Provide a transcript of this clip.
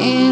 in